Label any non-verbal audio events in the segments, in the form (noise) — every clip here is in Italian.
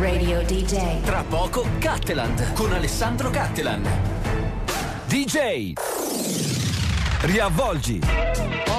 Radio DJ. Tra poco Catteland con Alessandro Cattelan. DJ. Riavvolgi.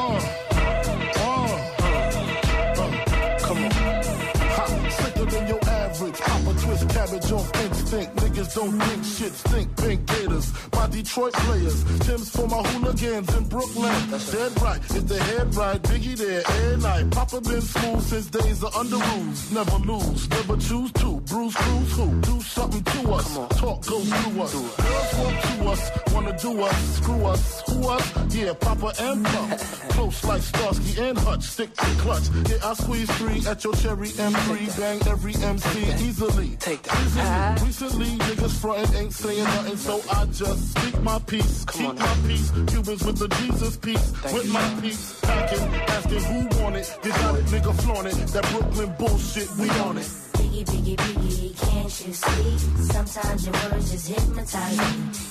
Twist cabbage off instinct. Niggas don't think shit stink. Pink gators. My Detroit players. Tim's for my hooligans in Brooklyn. Dead right. Is the head right? Biggie there every night. Papa been smooth since days of under rules. Never lose. Never choose to. Bruce Cruz who? Do something to us. Talk goes through us. Girls want to us. Wanna do us. Screw us. Who us? Yeah, Papa and Pump. (laughs) Close like Starsky and Hutch. Stick to clutch. Yeah, I squeeze three at your cherry M3. Bang every MC easily. Take that. Easily. Recently, niggas frontin' ain't saying nothing, so I just speak my peace. Come Keep on my peace. Cubans with the Jesus peace. Thank with you. my peace. Packing, asking who want it. You got it, nigga, flaunt it. That Brooklyn bullshit, we on it. Biggie, biggie, biggie, can't you see? Sometimes your words just hypnotize me.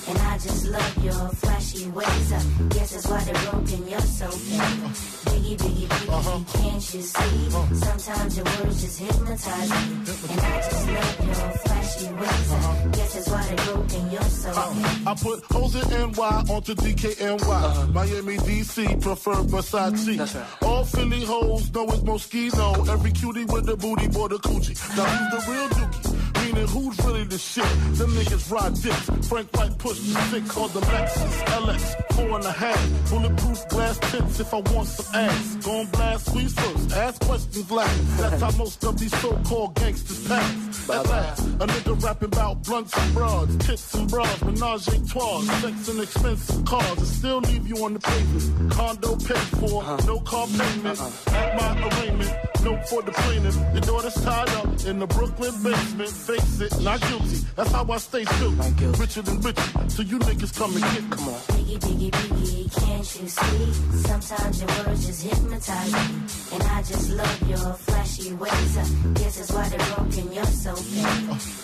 And I just love your flashy ways. I guess that's why they're broken, you're so mean. Biggie, biggie, biggie, uh-huh. can't you see? Uh-huh. Sometimes your words just hypnotize me. And I just love your flashy ways. I uh-huh. guess that's why they're broken, you're so mean. I put hoes in NY onto DKNY. Miami, DC, prefer Versace. Mm-hmm. That's right. All Philly hoes know it's Moschino. Every cutie with the booty, boy, the coochie. Now who's the real dookie? Meaning who's really the shit? Them niggas ride dicks. Frank White pushed the six on the Lexus LX. Four and a half. Bulletproof glass tips if I want some ass. Gon' blast squeeze first. Ask questions last. That's how most of these so-called gangsters pass. At last, a nigga rapping about blunts and broads, tits and bras, menage a trois, sex and expensive cars, I still leave you on the pavement. Condo paid for, uh-huh. no car payment. Uh-uh. At my arraignment, note for the plaintiff. Your daughter's tied up in the Brooklyn basement. Face it, not guilty. That's how I stay guilty. Richer than richer, so you niggas come and get. Come on. Biggie, biggie, biggie, can't you see? Sometimes your words just hypnotize me. And I just love your flashy ways. Uh, I guess that's why they're broken, you're so fake.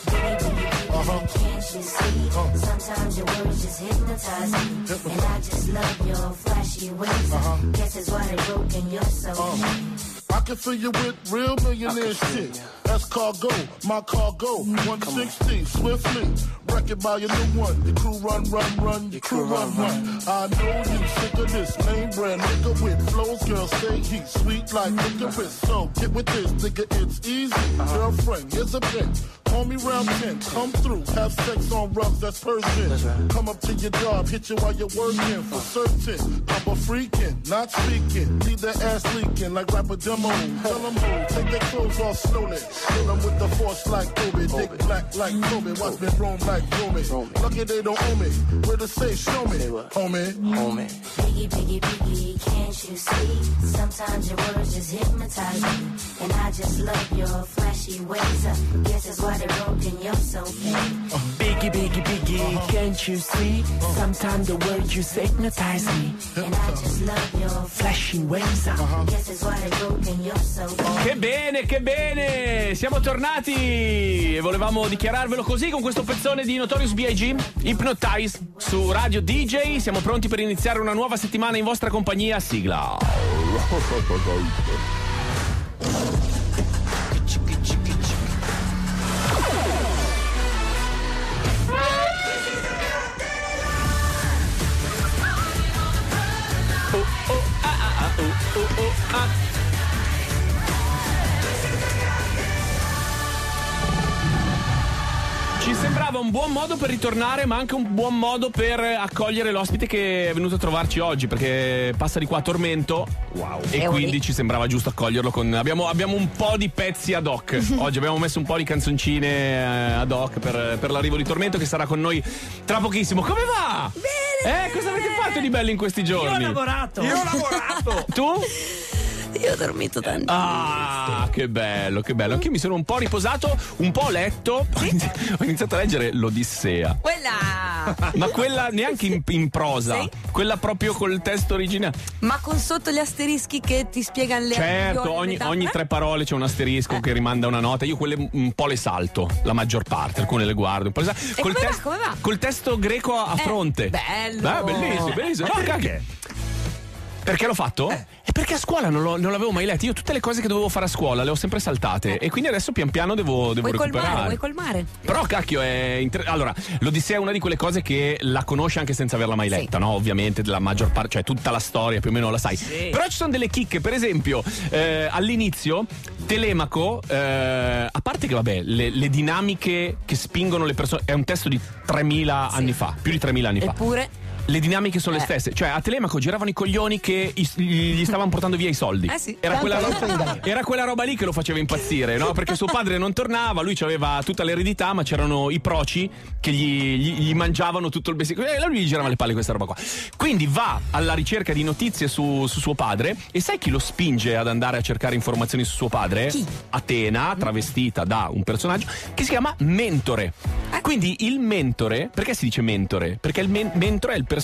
Biggie, biggie, biggie, uh-huh. can't you see? Uh-huh. Sometimes your words just hypnotize me. And I just love your flashy ways. I guess that's why they're broken, you're so fake. Uh-huh. I can fill you with real millionaire shit. That's cargo, my cargo. 160, swiftly. Wreck it by your new one. Your crew run, run, run. Your crew run, run. I know you sick of this name brand nigga with flows. Girl, say he's sweet like licorice. So get with this, nigga, it's easy. Girlfriend, here's a bitch. Call me round 10, come through, have sex on rugs, that's Persian. Come up to your job, hit you while you're working for certain. Papa freaking, not speaking, leave that ass leaking like rapper demo. Tell them who, take their clothes off slowly. Kill them with the force like Kobe, dick black like Kobe, watch me roam like Romy. Lucky they don't owe me, where to say, show me, homie. Homie. Biggie, biggie, biggie, can't you see? Sometimes your words just hypnotize me. And I just love your flashy ways. I guess that's why they're broken, you're so fake. Biggie, biggie, biggie, uh-huh. can't you see? Uh-huh. Sometimes the words you say hypnotize me. And I just love your Flashy ways. Guess that's why they're broken, you're so fake. Che bene, che bene! Siamo tornati e volevamo dichiararvelo così con questo pezzone di Notorious B.I.G. Hypnotize su Radio DJ. Siamo pronti per iniziare una nuova settimana in vostra compagnia. Sigla. Oh, oh, ah, ah, ah, oh, oh, ah. Sembrava un buon modo per ritornare, ma anche un buon modo per accogliere l'ospite che è venuto a trovarci oggi, perché passa di qua a Tormento. Wow. E quindi ci sembrava giusto accoglierlo con. Abbiamo, abbiamo un po' di pezzi ad hoc. (laughs) Oggi abbiamo messo un po' di canzoncine eh, ad hoc per, per l'arrivo di Tormento, che sarà con noi tra pochissimo. Come va? Bene! Eh, cosa avete fatto di bello in questi giorni? Io ho lavorato. Io ho lavorato! tu? (laughs) Io ho dormito tanto. Ah, che bello, che bello. Anche io mi sono un po' riposato, un po' letto. (laughs) Ho iniziato a leggere l'Odissea. Quella! Ma quella neanche in, in prosa, Sì. quella proprio col testo originale. Ma con sotto gli asterischi che ti spiegano le Certo, ogni, ogni tre parole c'è un asterisco che rimanda una nota. Io quelle un po' le salto, la maggior parte, alcune le guardo. Un po' le salto. E come va, come va? Col testo greco a, Eh, fronte. bello. Ah, bellissimo, bellissimo. No, cacchio. Perché l'ho fatto? Eh. È perché a scuola non, non l'avevo mai letto. Io tutte le cose che dovevo fare a scuola le ho sempre saltate. E quindi adesso pian piano devo, devo Vuoi colmare, recuperare. vuoi colmare? Però cacchio è inter- allora l'Odissea è una di quelle cose che la conosci anche senza averla mai Sì. letta, no? Ovviamente della maggior parte, cioè tutta la storia più o meno la sai. Però ci sono delle chicche, per esempio, eh, all'inizio Telemaco, eh, a parte che vabbè, le, le dinamiche che spingono le persone è un testo di 3000 anni fa, più di 3000 anni fa. Eppure, Le dinamiche sono le Eh. stesse, cioè a Telemaco giravano i coglioni che gli stavano portando via i soldi. Eh sì. Era, quella roba, era quella roba lì che lo faceva impazzire, no? Perché suo padre non tornava, lui aveva tutta l'eredità, ma c'erano i proci che gli, gli- gli mangiavano tutto il bestiame. E lui gli girava le palle questa roba qua. Quindi va alla ricerca di notizie su, su suo padre e sai chi lo spinge ad andare a cercare informazioni su suo padre? Chi? Atena, travestita da un personaggio che si chiama Mentore. Quindi il mentore, perché si dice mentore? Perché il men- mentore è il personaggio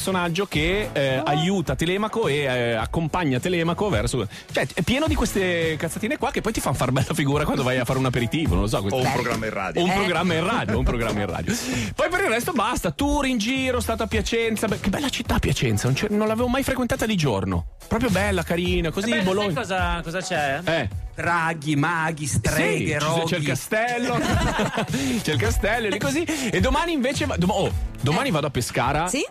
che eh, aiuta Telemaco e eh, accompagna Telemaco verso. Cioè, è pieno di queste cazzatine qua che poi ti fanno fare bella figura quando vai a fare un aperitivo, non lo so. questo- O un programma in radio. o un Eh. programma in radio, un programma in radio. Poi per il resto basta, tour in giro, stato a Piacenza. Beh, che bella città Piacenza, non, non l'avevo mai frequentata di giorno. Proprio bella, carina, così Beh, sai Bologna. cosa, cosa c'è? Eh. Draghi, maghi, streghe, Sì, roghi. (laughs) c'è il castello, c'è il castello e lì così. E domani invece, va- dom- oh, domani vado a Pescara. sì?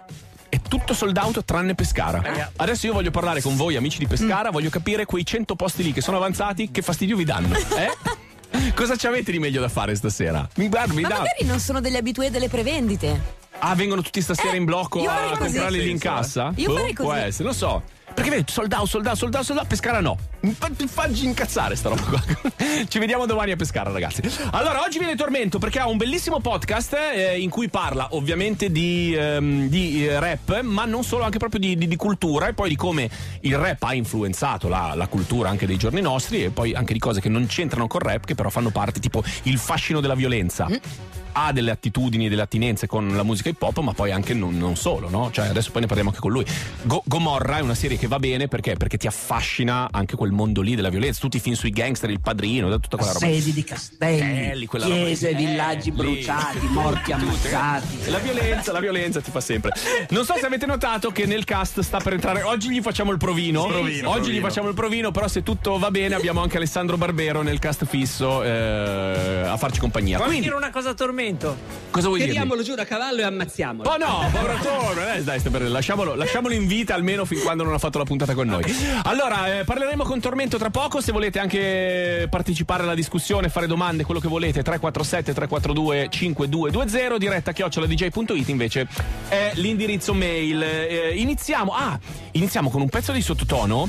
Tutto sold out tranne Pescara. Adesso io voglio parlare con voi, amici di Pescara, voglio capire quei 100 posti lì che sono avanzati, che fastidio vi danno. Eh? (laughs) Cosa ci avete di meglio da fare stasera? Mi guarda, mi Ma dà. magari non sono degli abitué delle prevendite. Ah, vengono tutti stasera Eh, in blocco a farei così. comprarli lì in Senso, eh? cassa? Io farei Può così. essere, non so. Perché vedi, sold out, sold out, sold out, sold out, Pescara no. Mi fa- mi fa incazzare sta roba qua. (laughs) Ci vediamo domani a Pescara, ragazzi. Allora, oggi viene Tormento perché ha un bellissimo podcast eh, in cui parla ovviamente di, ehm, di, eh, rap, ma non solo, anche proprio di, di- di cultura e poi di come il rap ha influenzato la, la cultura anche dei giorni nostri e poi anche di cose che non c'entrano col rap, che però fanno parte, tipo il fascino della violenza. Ha delle attitudini, delle attinenze con la musica hip hop, ma poi anche non, non solo, no? Cioè, adesso poi ne parliamo anche con lui. Go- Gomorra è una serie che va bene perché? Perché ti affascina anche quel mondo lì della violenza, tutti i film sui gangster, il padrino, tutta quella roba. Sedi di castelli, Castelli, quella roba lì. chiese, villaggi Eh, lì. bruciati, morti ammazzati. La violenza, la violenza ti fa sempre. Non so se avete notato che nel cast sta per entrare. Oggi gli facciamo il provino. provino, Oggi gli provino. facciamo il provino, però se tutto va bene abbiamo anche Alessandro Barbero nel cast fisso eh, a farci compagnia. Vuoi Quindi, dire una cosa a tormento? cosa vuoi dire? Tiriamolo giù da cavallo e ammazziamolo. Oh no, poveratone, eh, dai, stai per- lasciamolo, lasciamolo in vita almeno fin quando non ha fatto la puntata con noi. Allora, eh, parleremo con Tormento tra poco. Se volete anche partecipare alla discussione, fare domande, quello che volete, 347 342 5220, diretta chiocciola dj.it invece è l'indirizzo mail. Eh, iniziamo, ah, iniziamo con un pezzo di sottotono.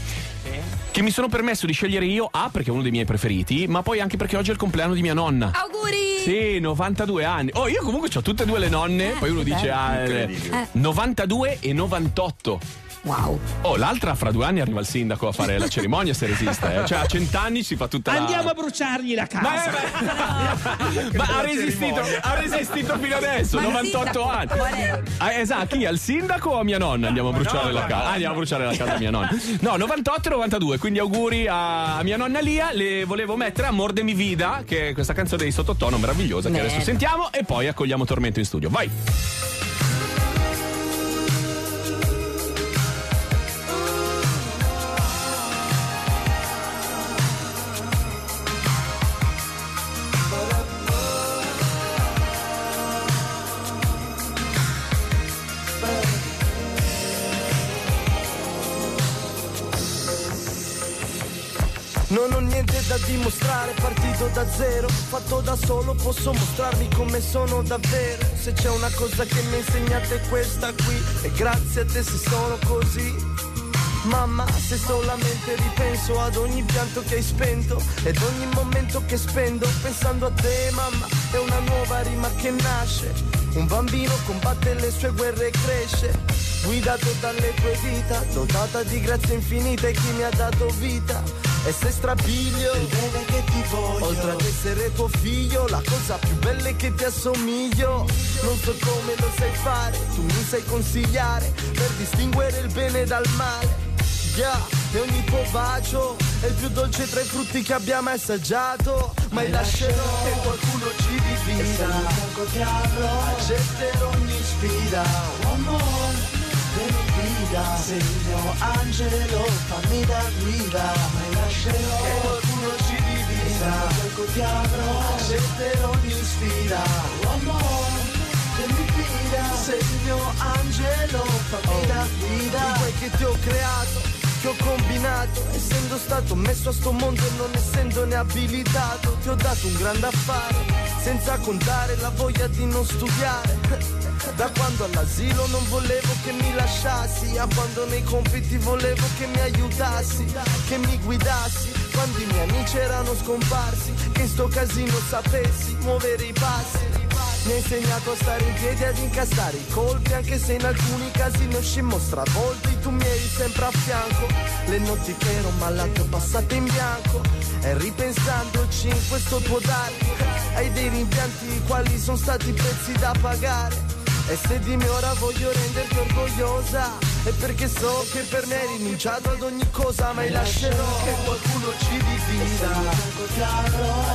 Che mi sono permesso di scegliere io, A, perché è uno dei miei preferiti, ma poi anche perché oggi è il compleanno di mia nonna. Auguri! Sì, 92 anni. Oh, io comunque ho tutte e due le nonne. Eh, poi uno dice, bello. ah, eh, Incredibile. 92 e 98. Wow. Oh, l'altra fra due anni arriva il sindaco a fare la cerimonia se resiste. eh. Cioè, a cent'anni si fa tutta Andiamo la. a bruciargli la Ma, casa. ma ha, resistito, ha resistito fino adesso, Ma il 98 sindaco, anni. qual è? Ah, esatto, chi? Al sindaco o a mia nonna andiamo a bruciare la casa? Ah, andiamo a bruciare la casa a mia nonna. No, 98 e 92, quindi auguri a, a mia nonna Lia. Le volevo mettere Amor de mi vida, che è questa canzone di sottotono meravigliosa che Bene. adesso sentiamo e poi accogliamo Tormento in studio. Vai! Da dimostrare, partito da zero, fatto da solo, posso mostrarmi come sono davvero. Se c'è una cosa che mi insegnate è questa qui, e grazie a te se sono così. Mamma, se solamente ripenso ad ogni pianto che hai spento ed ogni momento che spendo pensando a te, mamma, è una nuova rima che nasce. Un bambino combatte le sue guerre e cresce, guidato dalle tue dita, dotata di grazia infinita e chi mi ha dato vita. E se strapiglio il bene che ti voglio, oltre ad essere tuo figlio, la cosa più bella è che ti assomiglio. Non so come lo sai fare, tu mi sai consigliare per distinguere il bene dal male. Yeah, e ogni tuo bacio è il più dolce tra i frutti che abbiamo assaggiato. Mai lascerò che qualcuno ci divida. Accetterò ogni sfida. One more. Il mio angelo, fammi da guida, mai lascerò. Che qualcuno ci divida, qualco ti avrò, accetterò ogni sfida, uomo, mi fida, sei il mio angelo, fammi da guida, di quel che ti ho creato, che ho combinato, essendo stato messo a sto mondo e non essendone abilitato, ti ho dato un grande affare, senza contare la voglia di non studiare. (laughs) Da quando all'asilo non volevo che mi lasciassi, a quando nei compiti volevo che mi aiutassi, che mi guidassi, quando i miei amici erano scomparsi, che in sto casino sapessi muovere i passi. Mi ha insegnato a stare in piedi e ad incassare i colpi, anche se in alcuni casi ne uscimmo stravolti, tu mi eri sempre a fianco. Le notti che ero malato passate in bianco, e ripensandoci in questo tuo dare, hai dei rimpianti quali sono stati i prezzi da pagare. E se di me ora voglio renderti orgogliosa È perché so che per me hai rinunciato ad ogni cosa Mai lascerò che qualcuno ci divida.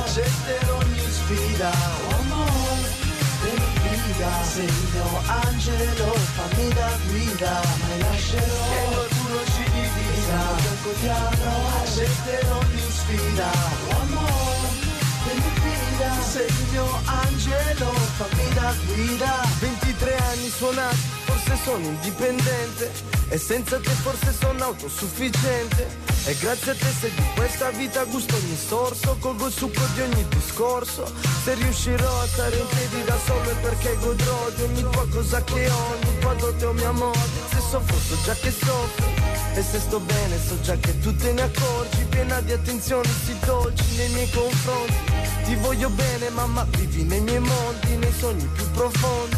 Accetterò ogni sfida. Amore, guida Sei il mio angelo, fammi da guida Mai lascerò che qualcuno ci divida. Accetterò ogni sfida. Amore, Sei il mio angelo, fammi da guida. 23 anni suonati, forse sono indipendente. E senza te forse sono autosufficiente. E grazie a te se di questa vita gusto ogni sorso. Colgo il succo di ogni discorso. Se riuscirò a stare in piedi da solo è perché godrò di ogni tua cosa che ho Ogni tua dote o mia amore Se soffro so già che soffri E se sto bene so già che tu te ne accorgi. Piena di attenzioni sì dolci nei miei confronti. Ti voglio bene mamma, vivi nei miei mondi, nei sogni più profondi.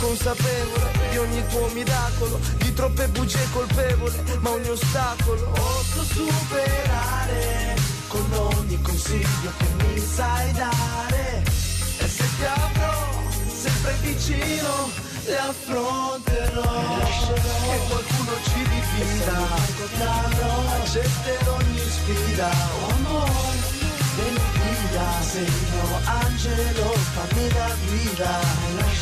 Consapevole di ogni tuo miracolo, di troppe bugie colpevole, ma ogni ostacolo. Posso superare Con ogni consiglio che mi sai dare. E se ti avrò sempre vicino, le affronterò. Che qualcuno ci divida, accetterò ogni sfida. Amore, vieni sei il mio angelo, fammi da guida,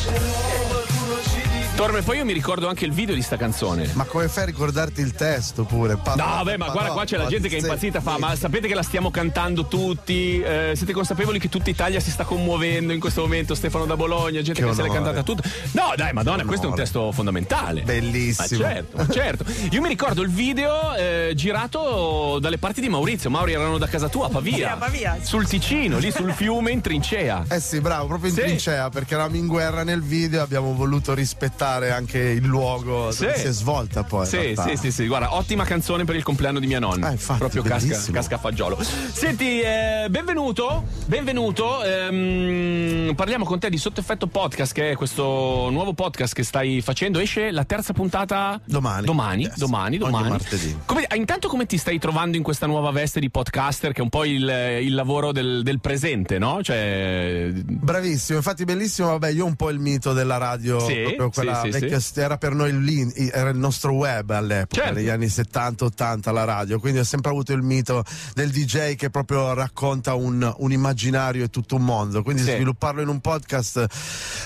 che qualcuno ci. Torme, poi io mi ricordo anche il video di sta canzone. Ma come fai a ricordarti il testo pure? Pa- No, beh, ma pa- guarda, qua c'è la gente che è impazzita, fa, sì. ma sapete che la stiamo cantando tutti? Eh, siete consapevoli che tutta Italia si sta commuovendo in questo momento? Stefano da Bologna, gente che, Che se l'è cantata tutta. No, dai, madonna, questo è un testo fondamentale. Bellissimo. Ma certo, ma certo. Io mi ricordo il video eh, girato dalle parti di Maurizio. Mauri erano da casa tua, a Pavia. Sì, a Pavia. Sul Ticino, lì sul fiume in trincea. Eh sì, bravo, proprio in Sì. trincea, perché eravamo in guerra nel video e abbiamo voluto rispettare anche il luogo Sì. dove si è svolta poi. Sì, sì, sì, sì, guarda, ottima canzone per il compleanno di mia nonna. Ah, infatti, Proprio casca, bellissimo. casca a fagiolo. Senti, eh, benvenuto, benvenuto. ehm, parliamo con te di Sotto Effetto Podcast, che è questo nuovo podcast che stai facendo. Esce la terza puntata Domani. Domani, Yes. domani, Ogni domani. martedì. Come- ah, intanto come ti stai trovando in questa nuova veste di podcaster, che è un po' il, il lavoro del, del presente, no? Cioè. Bravissimo, infatti bellissimo, vabbè, io un po' il mito della radio, Sì, proprio quella sì, sì, vecchia, era per noi lì, era il nostro web all'epoca, Certo. negli anni 70-80 la radio, quindi ho sempre avuto il mito del DJ che proprio racconta un, un immaginario e tutto un mondo, quindi Sì. svilupparlo in un podcast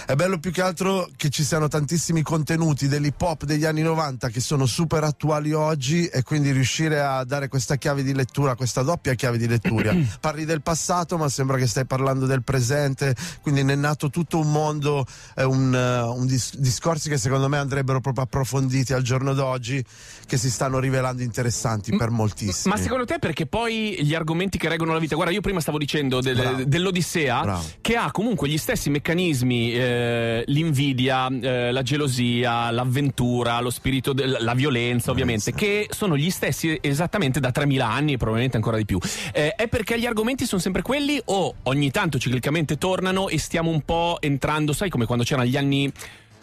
è bello più che altro che ci siano tantissimi contenuti dell'hip hop degli anni 90 che sono super attuali oggi e quindi riuscire a dare questa chiave di lettura, questa doppia chiave di lettura. (clears throat) Parli del passato ma sembra che stai parlando del presente, quindi ne è nato tutto un mondo, eh, un, un dis- discorsi che secondo me andrebbero proprio approfonditi al giorno d'oggi che si stanno rivelando interessanti per moltissimi. Ma secondo te perché poi gli argomenti che reggono la vita? Guarda, io prima stavo dicendo del- Bravo. dell'Odissea Bravo. che ha comunque gli stessi meccanismi, eh, l'invidia, eh, la gelosia, l'avventura, lo spirito, del- la violenza ovviamente, che sono gli stessi esattamente da 3000 anni e probabilmente ancora di più. Eh, è perché gli argomenti sono sempre quelli o ogni tanto ciclicamente tornano e stiamo un po' entrando, sai come quando c'erano gli anni...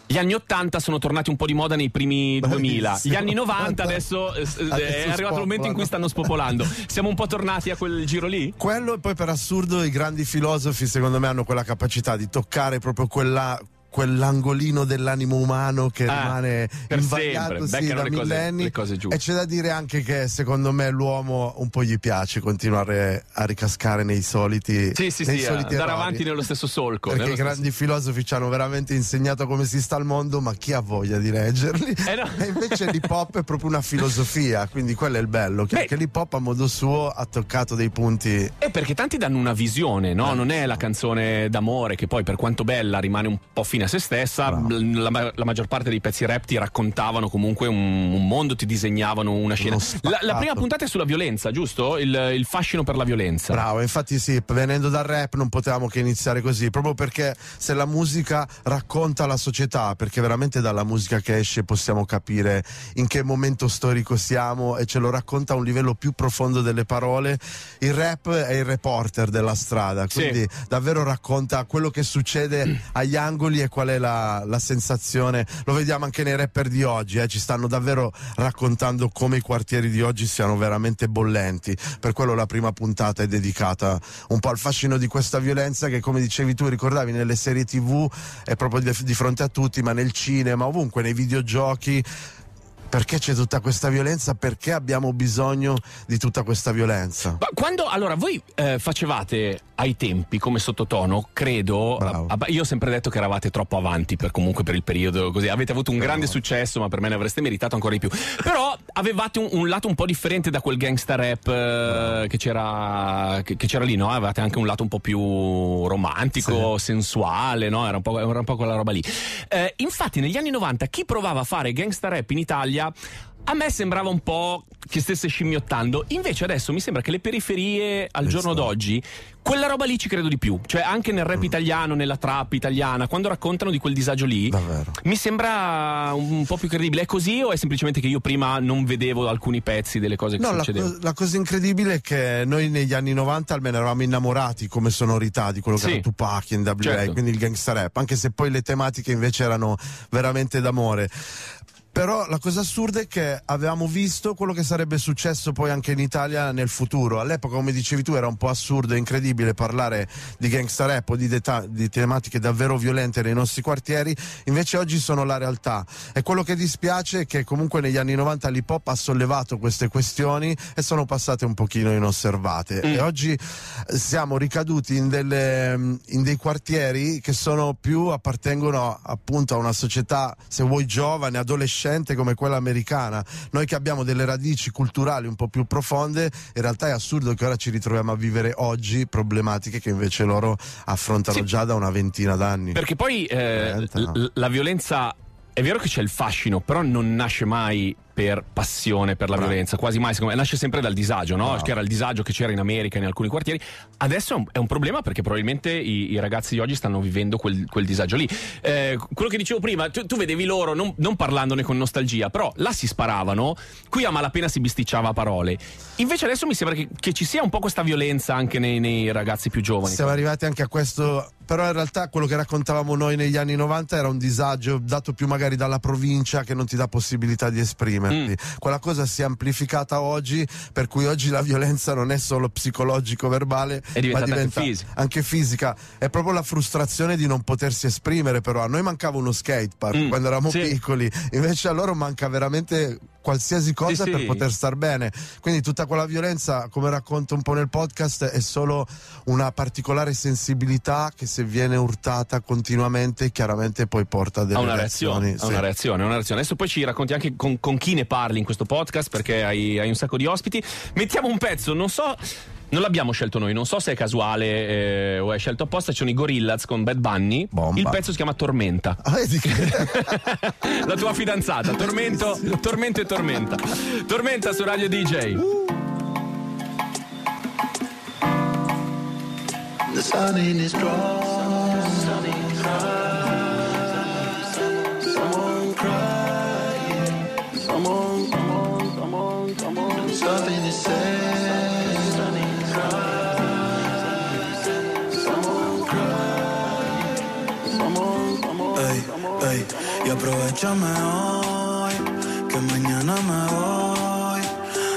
Gli anni 80 sono tornati un po' di moda nei primi (laughs) 2000. Bravissimo. Gli anni 90 adesso, eh, s- Adesso è arrivato il momento in cui stanno spopolando. Siamo un po' tornati a quel giro lì? Quello e poi per assurdo i grandi filosofi secondo me hanno quella capacità di toccare proprio quella quell'angolino dell'animo umano che Ah, rimane invariato sì, da le millenni. le cose giuste. E c'è da dire anche che secondo me l'uomo un po' gli piace continuare a ricascare nei soliti Sì, sì, nei sì, soliti andare errori. avanti nello stesso solco. Perché i stesso- grandi filosofi ci hanno veramente insegnato come si sta al mondo, ma chi ha voglia di leggerli? Eh no. E invece l'hip hop è proprio una filosofia, quindi quello è il bello, che Beh. anche l'hip hop a modo suo ha toccato dei punti Eh, perché tanti danno una visione, no? Non è la canzone d'amore che poi, per quanto bella, rimane un po' fine a se stessa. La, ma- la maggior parte dei pezzi rap ti raccontavano comunque un, un mondo, ti disegnavano una scena. La, la prima puntata è sulla violenza, giusto? Il, il fascino per la violenza. Bravo, infatti sì, venendo dal rap non potevamo che iniziare così, proprio perché se la musica racconta la società, perché veramente dalla musica che esce possiamo capire in che momento storico siamo e ce lo racconta a un livello più profondo delle parole, il rap è il reporter della strada, Sì. quindi davvero racconta quello che succede agli angoli e qual è la, la sensazione, lo vediamo anche nei rapper di oggi, eh, ci stanno davvero raccontando come i quartieri di oggi siano veramente bollenti, per quello la prima puntata è dedicata un po' al fascino di questa violenza che come dicevi tu ricordavi nelle serie tv è proprio di, di fronte a tutti, ma nel cinema, ovunque, nei videogiochi. Perché c'è tutta questa violenza? Perché abbiamo bisogno di tutta questa violenza? Ma quando allora voi eh, facevate ai tempi come sottotono, credo. Bravo. ah, io ho sempre detto che eravate troppo avanti per comunque per il periodo così. Avete avuto un grande successo, ma per me ne avreste meritato ancora di più. Però avevate un, un lato un po' differente da quel gangsta rap eh, che, c'era, che, che c'era lì, no? Avevate anche un lato un po' più romantico, sensuale, no? Era un po', era un po' quella roba lì. Eh, infatti, negli anni 90 chi provava a fare gangsta rap in Italia. A me sembrava un po' che stesse scimmiottando, invece adesso mi sembra che le periferie al giorno d'oggi, quella roba lì ci credo di più, cioè anche nel rap italiano, nella trap italiana, quando raccontano di quel disagio lì, Davvero. mi sembra un po' più credibile. È così o è semplicemente che io prima non vedevo alcuni pezzi delle cose che No, la, succedevano? co- la cosa incredibile è che noi negli anni 90 almeno eravamo innamorati come sonorità di quello che Sì. era Tupac in WA, Certo. quindi il gangsta rap, anche se poi le tematiche invece erano veramente d'amore. Però la cosa assurda è che avevamo visto quello che sarebbe successo poi anche in Italia nel futuro. All'epoca, come dicevi tu, era un po' assurdo e incredibile parlare di gangsta rap o di, deta- di tematiche davvero violente nei nostri quartieri, invece oggi sono la realtà. E quello che dispiace è che comunque negli anni 90 l'hip hop ha sollevato queste questioni e sono passate un pochino inosservate. E oggi siamo ricaduti in, delle, in dei quartieri che sono più appartengono appunto a una società, se vuoi, giovane, adolescente come quella americana. Noi che abbiamo delle radici culturali un po' più profonde, in realtà è assurdo che ora ci ritroviamo a vivere oggi problematiche che invece loro affrontano Sì. già da una ventina d'anni. Perché poi eh, Veramente no. l- la violenza è vero che c'è il fascino, però non nasce mai per passione per la Bravo. violenza, quasi mai, secondo me, nasce sempre dal disagio, no? Bravo. Che era il disagio che c'era in America, in alcuni quartieri. Adesso è un, è un problema perché probabilmente i, i ragazzi di oggi stanno vivendo quel, quel disagio lì. Eh, quello che dicevo prima, tu, tu vedevi loro, non, non parlandone con nostalgia, però là si sparavano, qui a malapena si bisticciava a parole. Invece adesso mi sembra che, che ci sia un po' questa violenza anche nei, nei ragazzi più giovani. Siamo arrivati anche a questo, però in realtà quello che raccontavamo noi negli anni 90 era un disagio dato più magari dalla provincia che non ti dà possibilità di esprimerti. Mm. Quella cosa si è amplificata oggi, per cui oggi la violenza non è solo psicologico-verbale, ma anche diventa fisica. anche fisica. È proprio la frustrazione di non potersi esprimere, però a noi mancava uno skatepark Mm, quando eravamo sì. piccoli, invece a loro manca veramente qualsiasi cosa Sì, per sì. poter star bene. Quindi tutta quella violenza, come racconto un po' nel podcast, è solo una particolare sensibilità che se viene urtata continuamente chiaramente poi porta a delle a una reazione, reazioni. a una reazione, una reazione. Adesso poi ci racconti anche con, con chi ne parli in questo podcast perché hai, hai un sacco di ospiti. Mettiamo un pezzo, non so. Non l'abbiamo scelto noi, non so se è casuale eh, o è scelto apposta. Ci sono i Gorillaz con Bad Bunny. Bomba. Il pezzo si chiama Tormenta. Ah, che- (laughs) La tua fidanzata, Tormento, Tormento e Tormenta. Tormenta su Radio DJ. The sun in is strong. Someone crying. Someone, someone, someone, someone. Something y aprovechame hoy, que mañana me voy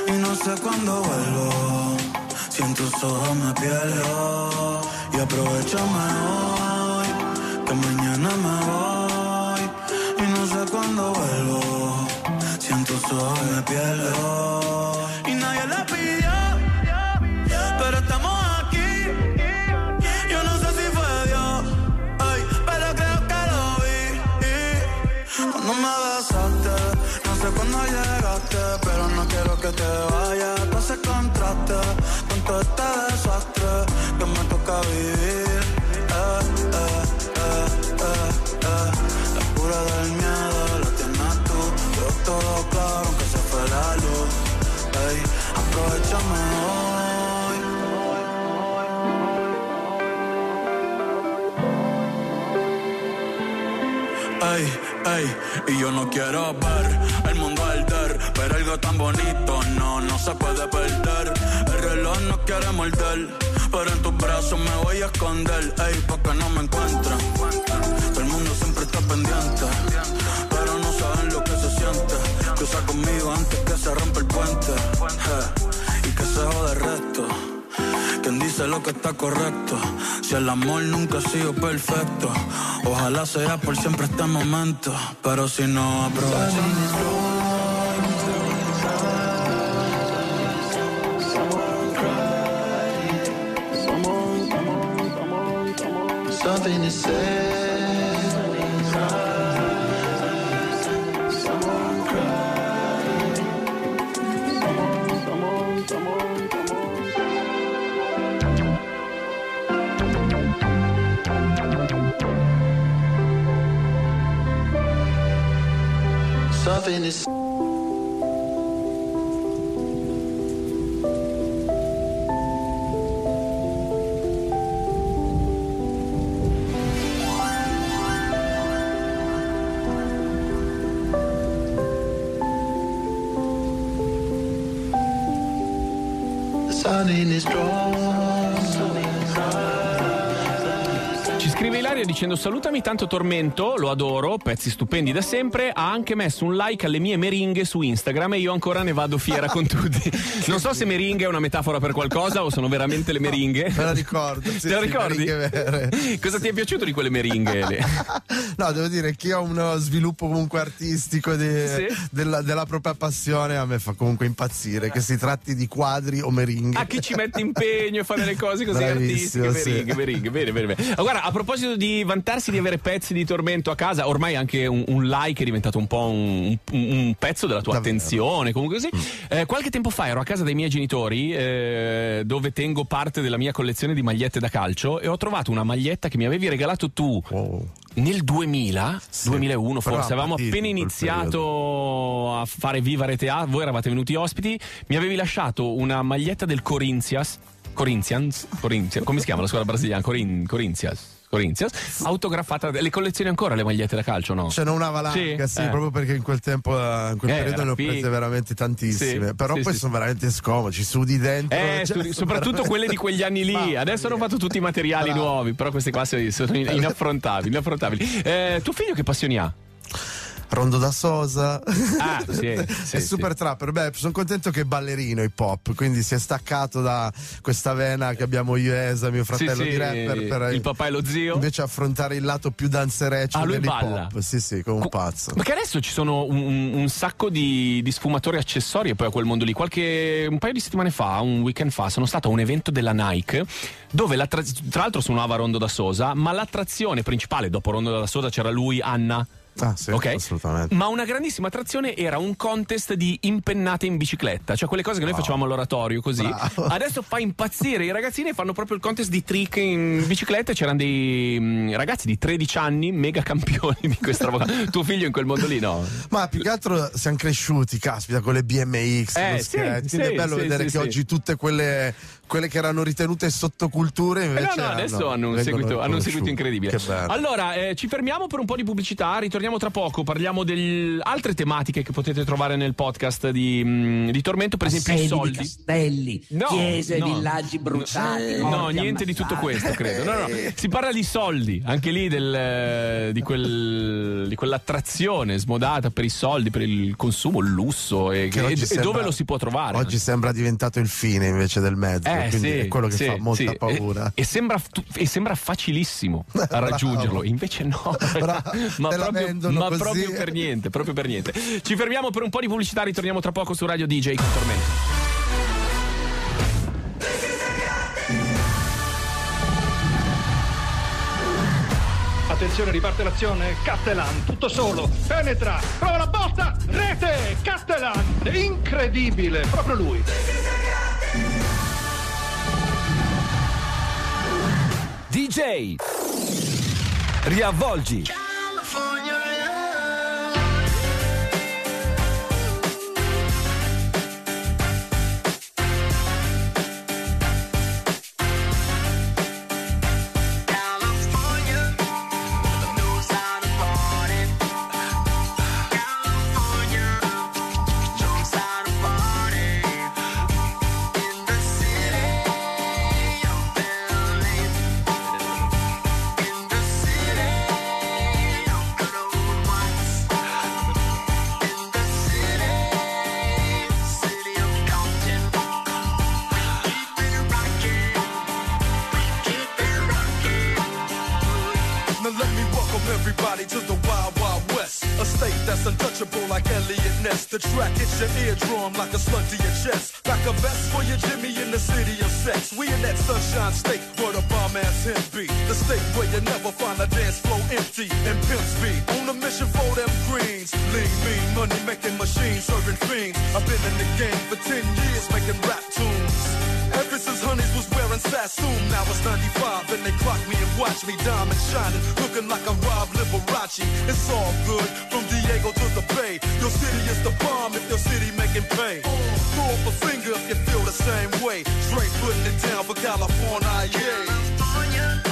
y no sé cuándo vuelvo. Si en tus ojos me pierdo y aprovechame hoy, que mañana me voy y no sé cuándo vuelvo. Siento solo me pierdo y nadie le pidió, Cuando me besaste, no sé cuándo llegaste, pero no quiero que te vayas. Tú haces contraste con todo este desastre que me toca vivir. Eh, eh, eh, eh, eh. La cura del miedo la tienes tú. Yo todo claro aunque se fue la luz. Ey, aprovechame hoy. Ey, y yo no quiero ver el mundo arder, pero algo tan bonito no, no se puede perder. El reloj no quiere morder, pero en tus brazos me voy a esconder, ey, porque no me encuentran. El mundo siempre está pendiente, pero no saben lo que se siente. Cruza conmigo antes que se rompa el puente, eh, y que se jode el resto. Quien dice lo que está correcto. Si el amor nunca ha sido perfecto, ojalá sea por siempre este momento. Pero si no say. In this. Dicendo salutami tanto Tormento, lo adoro, pezzi stupendi da sempre, ha anche messo un like alle mie meringhe su Instagram e io ancora ne vado fiera con tutti. (laughs) Non so se meringhe è una metafora per qualcosa o sono veramente le meringhe. Me la ricordo. Sì, Te la sì, ricordi? Cosa ti è piaciuto di quelle meringhe? (laughs) No, devo dire che io ho uno sviluppo comunque artistico di- Sì. della, della propria passione, a me fa comunque impazzire, che si tratti di quadri o meringhe. A chi ci mette impegno a fare le cose così Bravissimo, artistiche, sì. meringhe, meringhe, bene, bene, bene. Guarda, a proposito di vantarsi di avere pezzi di tormento a casa, ormai anche un, un like è diventato un po' un, un- un pezzo della tua Davvero. attenzione, comunque così. Eh, qualche tempo fa ero a casa dei miei genitori, eh, dove tengo parte della mia collezione di magliette da calcio, e ho trovato una maglietta che mi avevi regalato tu. Wow. Nel 2000, 2001 però forse, avevamo appena iniziato a fare Viva Rete A, voi eravate venuti ospiti, mi avevi lasciato una maglietta del Corinthians, Corinthians, Corinthians come si chiama la squadra brasiliana? Corin, Corinthians, Corinthians, autografata, le collezioni ancora le magliette da calcio no? Ce n'è una valanga, sì, eh. proprio perché in quel tempo, in quel Eh, periodo ne ho prese veramente tantissime. Sì, Però sì, poi sì, sono veramente scomodi, ci sudi dentro. Eh, cioè, soprattutto veramente- quelle di quegli anni lì. Adesso hanno fatto tutti i materiali Bravo. nuovi, però queste qua sono sono in- (laughs) inaffrontabili. inaffrontabili. Eh, tuo figlio che passioni ha? Rondo da Sosa. Ah, sì, (laughs) sì, è super trapper. Beh, sono contento che è ballerino hip hop, quindi si è staccato da questa vena che abbiamo io e Esa, mio fratello Sì, sì, di rapper, per il papà e lo zio. invece affrontare il lato più danzereccio Ah, dell'hip balla? hop. Sì, sì, come un Co- pazzo. Perché adesso ci sono un, un- sacco di, di sfumatori accessori poi a quel mondo lì. Qualche, un paio di settimane fa, un weekend fa, sono stato a un evento della Nike dove tra l'altro suonava Rondo da Sosa, ma l'attrazione principale, dopo Rondo da Sosa c'era lui, Anna. Ah, sì, Ok? assolutamente. Ma una grandissima attrazione era un contest di impennate in bicicletta, cioè quelle cose che noi facevamo all'oratorio così. Bravo. Adesso fa impazzire i ragazzini e fanno proprio il contest di trick in bicicletta. C'erano dei mm, ragazzi di 13 anni, mega campioni di questa roba. (laughs) Tuo figlio in quel mondo lì, no? Ma più che altro siamo cresciuti, caspita, con le BMX, Eh, sì, sì, è bello sì, vedere che oggi tutte quelle, quelle che erano ritenute sottoculture Eh invece no, no, adesso hanno un, seguito, hanno un seguito incredibile. Che bello. Allora, eh, ci fermiamo per un po' di pubblicità, ritorniamo torniamo tra poco, parliamo di altre tematiche che potete trovare nel podcast di, mm, di Tormento, per esempio i Assedi di soldi. castelli, No, chiese, no. villaggi bruciati. No, morti niente di tutto ammazzati. questo, credo. No, no. Si parla di soldi, anche lì del, eh, di, quel- di quell'attrazione smodata per i soldi, per il consumo, il lusso e, Che e- e sembra- dove lo si può trovare. Oggi sembra diventato il fine invece del mezzo, Eh, quindi sì, è quello che sì, fa molta sì. paura. E, e sembra, e sembra facilissimo (laughs) a raggiungerlo, invece no, (laughs) ma, proprio, ma proprio per niente, proprio per niente. Ci fermiamo per un po' di pubblicità, ritorniamo tra poco su Radio DJ con Tormento. Attenzione, riparte l'azione. Cattelan, tutto solo. Penetra, prova la botta. Rete, Cattelan. Incredibile, proprio lui. DJ Riavvolgi welcome everybody to the Wild Wild West. A state that's untouchable like Elliot Ness. The track hits your eardrum like a slug to your chest. Like a vest for your Jimmy in the city of sex. We in that sunshine state where the bomb ass him be. The state where you never find a dance floor empty and pimp be On a mission for them greens. Lean, mean, money making machines serving fiends. I've been in the game for 10 years making rap tunes. Ever since Honeys was wearing Sassoon, now it's 95 and they clock me and watch me diamond shining, looking like a Rob Liberace. It's all good from Diego to the Bay. Your city is the bomb if your city making pay. Throw up a finger if you feel the same way. Straight putting it down for California, yeah. West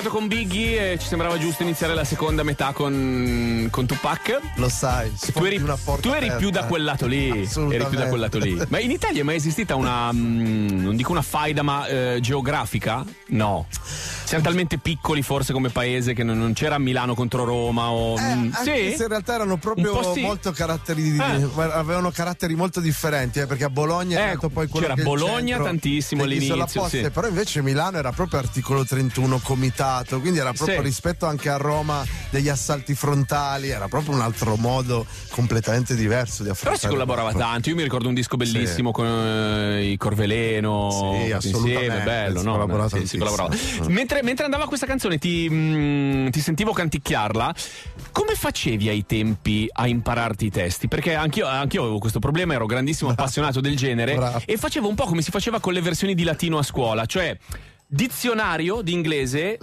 iniziato con Biggie e ci sembrava giusto iniziare la seconda metà con, con Tupac. Lo sai, Tu eri, tu eri più da quel lato lì. Eri più da quel lato lì. Ma in Italia è mai esistita una. mm, non dico una faida, ma eh, geografica? No. Siamo talmente piccoli, forse, come paese, che non, non c'era Milano contro Roma. O, Eh, mm, anche sì? se in realtà erano proprio sì. molto caratteri Eh. avevano caratteri molto differenti eh, perché a Bologna è Ecco, nato poi quello c'era Bologna centro tantissimo all'inizio, Isolaposte, sì. però invece Milano era proprio articolo 31 comitiva limitato, quindi era proprio rispetto anche a Roma degli assalti frontali, era proprio un altro modo completamente diverso di Però affrontare. si collaborava tanto. Io mi ricordo un disco bellissimo con eh, i Corveleno. Sì, Insieme, bello, no? collaborava Sì, si collaborava. Mentre, mentre andava questa canzone, ti, mm, ti sentivo canticchiarla. Come facevi ai tempi a impararti i testi? Perché anch'io, anch'io avevo questo problema, ero grandissimo (laughs) appassionato del genere Bravo. e facevo un po' come si faceva con le versioni di latino a scuola, cioè dizionario di inglese.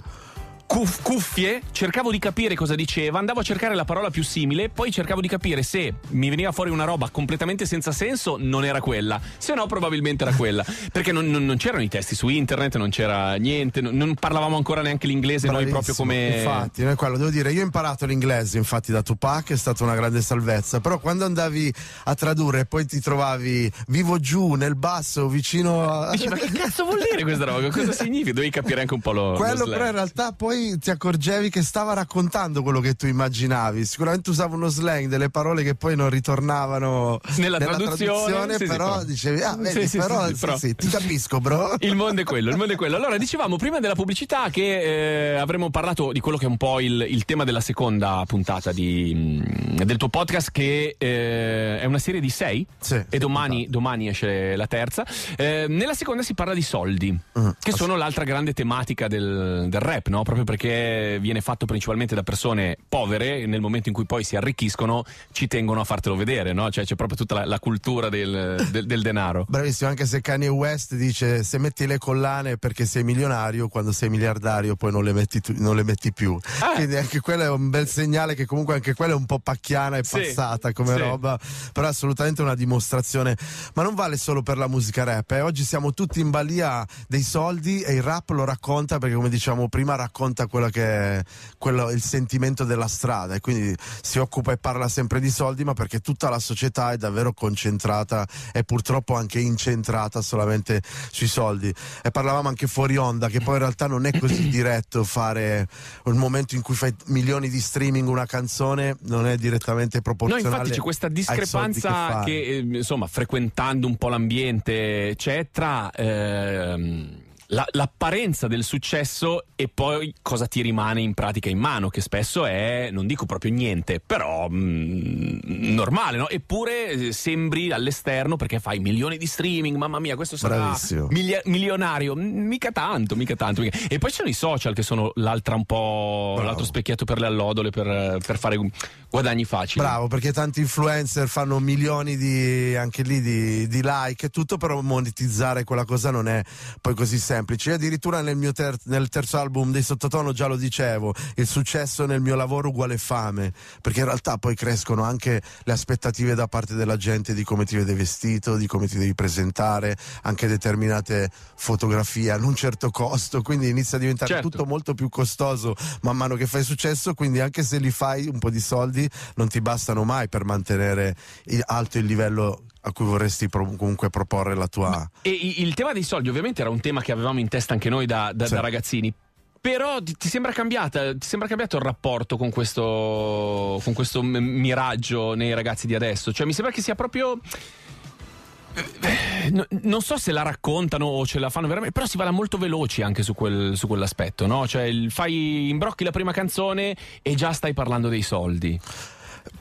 Cuff- cuffie, cercavo di capire cosa diceva, andavo a cercare la parola più simile, poi cercavo di capire se mi veniva fuori una roba completamente senza senso, non era quella, se no probabilmente era quella, (laughs) perché non, non- non c'erano i testi su internet, non c'era niente, non, non parlavamo ancora neanche l'inglese noi proprio Bravissimo. come... Infatti, non è quello, devo dire, io ho imparato l'inglese infatti da Tupac, è stata una grande salvezza, però quando andavi a tradurre e poi ti trovavi vivo giù nel basso vicino a... Dici, ma che cazzo vuol dire questa roba? Cosa (laughs) significa? Dovevi capire anche un po' lo. lo Quello slang. però in realtà poi ti accorgevi che stava raccontando quello che tu immaginavi. Sicuramente usava uno slang, delle parole che poi non ritornavano Nella traduzione, sì, sì, però però- dicevi, ah, vedi, Sì, sì, però, sì, sì, sì, però- sì, ti capisco, bro. (laughs) Il mondo è quello, il mondo è quello. Allora, dicevamo prima della pubblicità che eh, avremmo parlato di quello che è un po' il, il tema della seconda puntata di, mm, del tuo podcast, che eh, è una serie di sei. Sì, e domani, domani esce la terza. Eh, nella seconda si parla di soldi, che sono l'altra grande tematica del, del rap, no? Proprio perché viene fatto principalmente da persone povere, nel momento in cui poi si arricchiscono, ci tengono a fartelo vedere, no? Cioè c'è proprio tutta la, la cultura del, del- del denaro. Bravissimo, anche se Kanye West dice se metti le collane perché sei milionario, quando sei miliardario poi non le metti, tu- non le metti più. Ah. Quindi anche quello è un bel segnale che comunque anche quella è un po' pacchiana e Sì, passata come sì. roba, però è assolutamente una dimostrazione. Ma non vale solo per la musica rap, eh. oggi siamo tutti in balia dei soldi e il rap lo racconta perché come diciamo prima racconta quello che è quello- il sentimento della strada e quindi si occupa e parla sempre di soldi ma perché tutta la società è davvero concentrata e purtroppo anche incentrata solamente sui soldi e parlavamo anche fuori onda che poi in realtà non è così (clears throat) diretto fare un momento in cui fai milioni di streaming una canzone non è direttamente No, proporzionale infatti c'è questa discrepanza fai. che, eh, insomma, frequentando un po' l'ambiente c'è tra ehm, la- l'apparenza del successo e poi cosa ti rimane in pratica in mano, che spesso è, non dico proprio niente, però mm, normale, no? Eppure eh, sembri all'esterno perché fai milioni di streaming, mamma mia, questo sarà milia- milionario, mica tanto, mica tanto. mica- E poi ci sono i social che sono l'altra un po', Bravo. l'altro specchietto per le allodole per, per fare guadagni facili. Bravo, perché tanti influencer fanno milioni di anche lì di, di like e tutto, però monetizzare quella cosa non è poi così semplice. Io addirittura nel mio ter- nel terzo album dei Sottotono già lo dicevo, il successo nel mio lavoro uguale fame, perché in realtà poi crescono anche le aspettative da parte della gente di come ti vede vestito, di come ti devi presentare, anche determinate fotografie hanno un certo costo, quindi inizia a diventare Certo. tutto molto più costoso man mano che fai successo, quindi anche se li fai un po' di soldi non ti bastano mai per mantenere alto il livello a cui vorresti pro- comunque proporre la tua... E il tema dei soldi ovviamente era un tema che avevamo in testa anche noi da, da- Sì. da ragazzini. Però ti, ti sembra cambiata, ti sembra cambiato il rapporto con questo, con questo m- miraggio nei ragazzi di adesso? Cioè mi sembra che sia proprio... eh, no- non so se la raccontano o ce la fanno veramente, però si va molto veloci anche su, quel- su quell'aspetto, no? Cioè fai imbrocchi la prima canzone e già stai parlando dei soldi.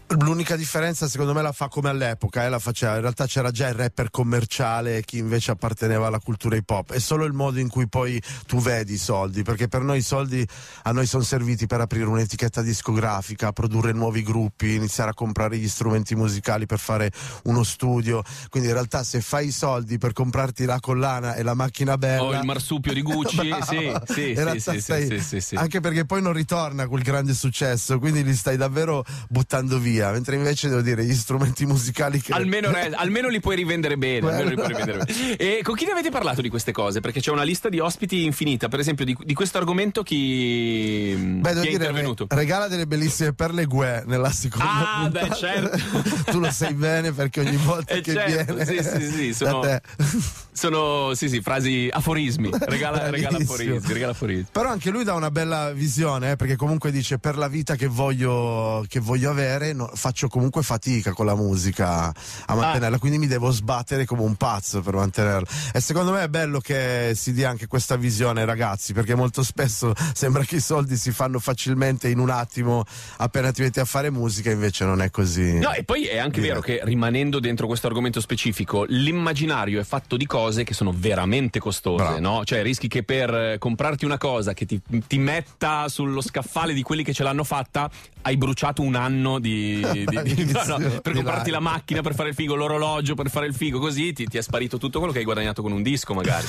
L'unica differenza secondo me la fa come all'epoca, eh, la faceva. in realtà c'era già il rapper commerciale e chi invece apparteneva alla cultura hip hop, è solo il modo in cui poi tu vedi i soldi, perché per noi i soldi a noi sono serviti per aprire un'etichetta discografica, produrre nuovi gruppi, iniziare a comprare gli strumenti musicali per fare uno studio, quindi in realtà se fai i soldi per comprarti la collana e la macchina bella... O il marsupio di Gucci, (laughs) sì, sì, sì, stai- sì, sì, sì. Anche perché poi non ritorna quel grande successo, quindi li stai davvero buttando via. Mentre invece devo dire, gli strumenti musicali che. Almeno, re- (laughs) almeno li puoi rivendere bene. almeno li puoi rivendere bene. E con chi ne avete parlato di queste cose? Perché c'è una lista di ospiti infinita. Per esempio, di, di questo argomento chi, Beh, devo chi è dire, intervenuto? re- regala delle bellissime perle Gue nella seconda Ah, beh, puntata. certo. (laughs) tu lo sai bene perché ogni volta Eh, che certo, viene sì, sì, sì, da sono- te. Sono, sì, sì, frasi aforismi. (laughs) Regala, regala aforismi. Regala aforismi. Però anche lui dà una bella visione, eh, perché comunque dice per la vita che voglio, che voglio avere no- faccio comunque fatica con la musica a mantenerla, quindi mi devo sbattere come un pazzo per mantenerla. E secondo me è bello che si dia anche questa visione ai ragazzi, perché molto spesso sembra che i soldi si fanno facilmente in un attimo appena ti metti a fare musica, invece non è così. No, e poi è anche vero che rimanendo dentro questo argomento specifico, l'immaginario è fatto di cose che sono veramente costose, no? Cioè rischi che per eh, comprarti una cosa che ti, ti metta sullo scaffale di quelli che ce l'hanno fatta, hai bruciato un anno di, di- di- (laughs) no, no, per comprarti la macchina, per fare il figo, l'orologio, per fare il figo, così ti, ti è sparito tutto quello che hai guadagnato con un disco, magari.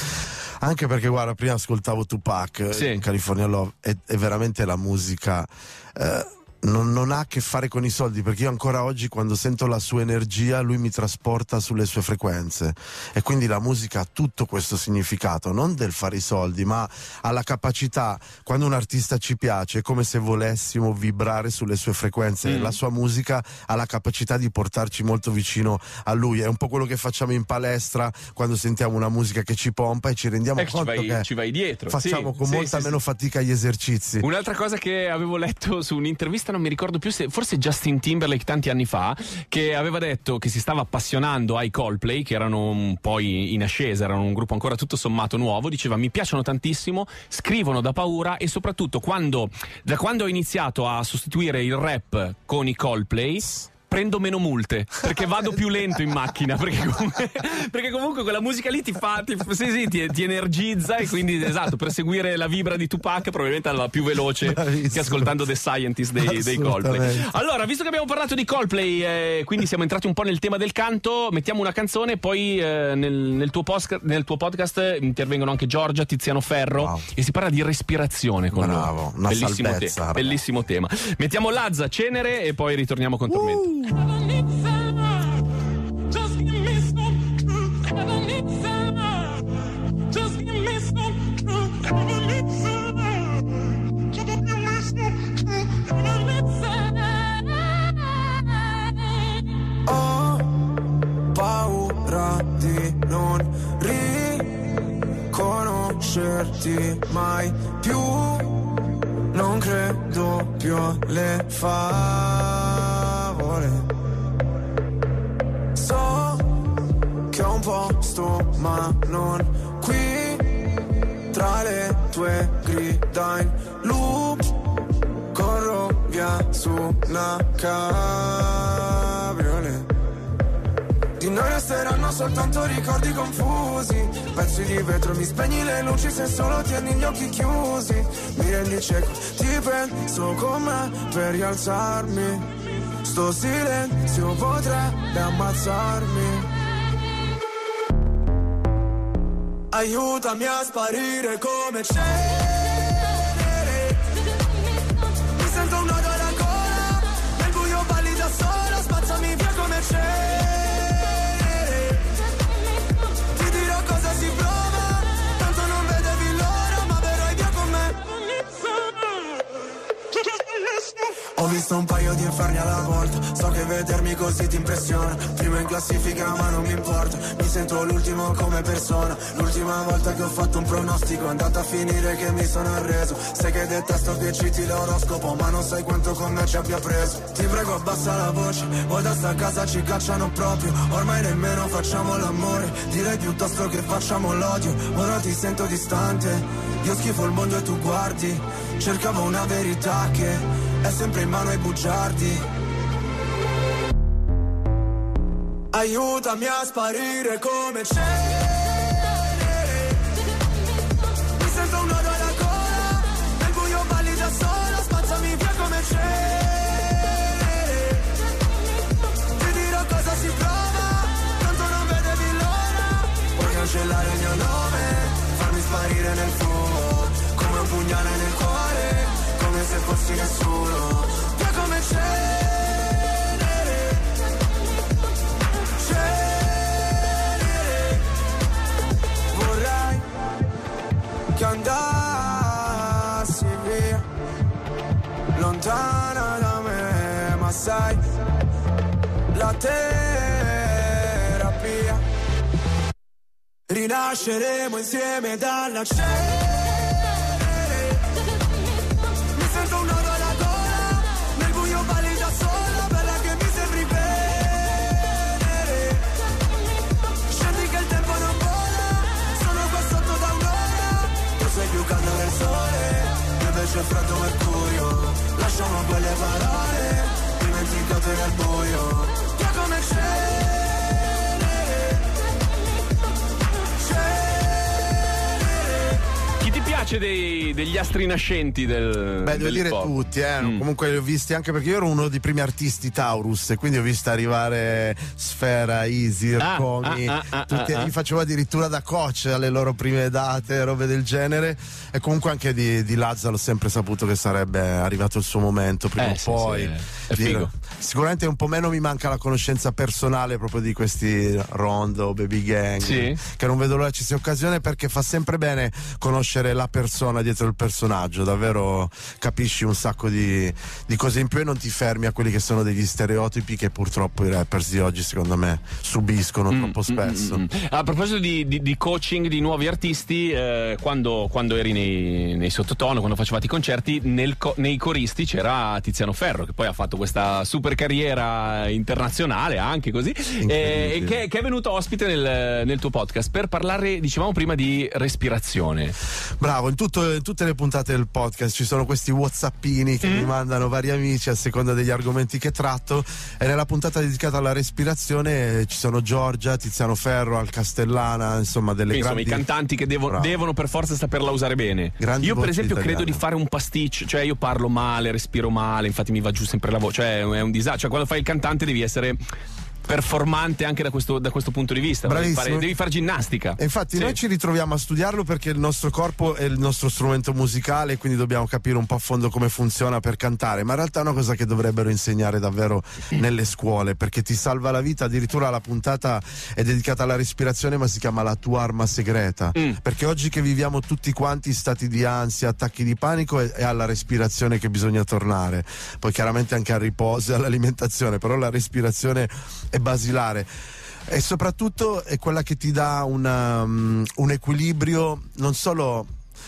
Anche perché, guarda, prima ascoltavo Tupac Sì. in California Love e, e veramente la musica. eh, non, non ha a che fare con i soldi perché io ancora oggi quando sento la sua energia lui mi trasporta sulle sue frequenze. E quindi la musica ha tutto questo significato non del fare i soldi ma ha la capacità quando un artista ci piace è come se volessimo vibrare sulle sue frequenze. Mm. la sua musica ha la capacità di portarci molto vicino a lui. È un po' quello che facciamo in palestra quando sentiamo una musica che ci pompa e ci rendiamo Eh, ci conto vai- che ci vai dietro, facciamo sì, con sì, molta sì, meno fatica gli esercizi. Un'altra cosa che avevo letto su un'intervista, non mi ricordo più se forse Justin Timberlake tanti anni fa, che aveva detto che si stava appassionando ai Coldplay, che erano un po' in ascesa, erano un gruppo ancora tutto sommato nuovo, diceva mi piacciono tantissimo, scrivono da paura e soprattutto quando, da quando ho iniziato a sostituire il rap con i Coldplay prendo meno multe perché vado più lento in macchina perché comunque, (laughs) perché comunque quella musica lì ti fa ti, sì, sì, ti, ti energizza e quindi esatto per seguire la vibra di Tupac probabilmente andava più veloce che ascoltando The Scientist dei, dei Coldplay. Allora visto che abbiamo parlato di Coldplay eh, quindi siamo entrati un po' nel tema del canto mettiamo una canzone poi eh, nel, nel tuo post- nel tuo podcast intervengono anche Giorgia Tiziano Ferro e si parla di respirazione con Bravo, loro una bellissimo, salvezza, ragazzi. bellissimo tema. Mettiamo Lazza Cenere e poi ritorniamo con Tormento Mai più. Non credo più alle favole. So che ho un posto, ma non qui. Tra le tue grida in loop corro via su una cabriolet Di noi resteranno soltanto ricordi confusi Pezzi di vetro, mi spegni le luci se solo tieni gli occhi chiusi Mi rendi cieco, ti penso con me per rialzarmi Sto silenzio potrebbe ammazzarmi. Aiutami a sparire come cenere Visto un paio di inferni alla volta So che vedermi così ti impressiona. Primo in classifica ma non mi importa. Mi sento l'ultimo come persona. L'ultima volta che ho fatto un pronostico È andata a finire che mi sono arreso. Sai che detesto che citi l'oroscopo Ma non sai quanto con me ci abbia preso. Ti prego abbassa la voce. O da sta casa ci cacciano proprio. Ormai nemmeno facciamo l'amore. Direi piuttosto che facciamo l'odio. Ora ti sento distante. Io schifo il mondo e tu guardi. Cercavo una verità che è sempre in mano ai bugiardi. Aiutami a sparire come cenere. Cresceremo insieme dalla cenere Mi sento un nodo alla gola Nel buio balli da sola Bella che mi sembri bene. Scendi che il tempo non vola Sono qua da un'ora Tu sei più caldo del sole Io invece freddo mercurio. Lasciamo quelle parole Dimenticate nel buio piace dei- degli astri nascenti del Beh, devo dire hop? tutti, eh. Mm. Comunque li ho visti anche perché io ero uno dei primi artisti Taurus e quindi ho visto arrivare Sfera, Easy, Ah, Ercomi. ah, ah, ah, tutti- ah, ah. Li facevo addirittura da coach alle loro prime date, robe del genere. E comunque anche di, di Lazzaro ho sempre saputo che sarebbe arrivato il suo momento prima Eh, o sì, poi. sì, è Di- figo. Sicuramente un po' meno mi manca la conoscenza personale proprio di questi Rondo, Baby Gang. Sì. Che non vedo l'ora ci sia occasione perché fa sempre bene conoscere la persona dietro il personaggio. Davvero capisci un sacco di, di cose in più e non ti fermi a quelli che sono degli stereotipi che purtroppo i rappers di oggi, secondo me, subiscono troppo spesso. Mm, A proposito di, di- di coaching di nuovi artisti, eh, quando, quando eri nei, nei sottotono, quando facevate i concerti, nel nei coristi c'era Tiziano Ferro, che poi ha fatto questa super carriera internazionale, anche così, eh, e che, che è venuto ospite nel, nel tuo podcast per parlare, dicevamo prima, di respirazione. Bravo, in, tutto- in tutte le puntate del podcast ci sono questi whatsappini che mi mandano vari amici a seconda degli argomenti che tratto e nella puntata dedicata alla respirazione eh, ci sono Giorgia, Tiziano Ferro, Al Castellana, insomma delle Quindi, insomma, grandi... i cantanti che devo- devono per forza saperla usare bene. Grandi io, per esempio, credo italiane. di fare un pasticcio, cioè io parlo male, respiro male, infatti mi va giù sempre la voce, cioè è un disagio. Cioè, quando fai il cantante devi essere performante anche da questo, da questo punto di vista. Devi Bravissimo. fare, devi fare ginnastica. E infatti Sì. noi ci ritroviamo a studiarlo perché il nostro corpo è il nostro strumento musicale, quindi dobbiamo capire un po' a fondo come funziona per cantare, ma in realtà è una cosa che dovrebbero insegnare davvero nelle scuole perché ti salva la vita, addirittura la puntata è dedicata alla respirazione ma si chiama la tua arma segreta, Mm. perché oggi che viviamo tutti quanti stati di ansia, attacchi di panico è, è alla respirazione che bisogna tornare, poi chiaramente anche al riposo e all'alimentazione, però la respirazione è basilare e soprattutto è quella che ti dà una, um, un equilibrio non solo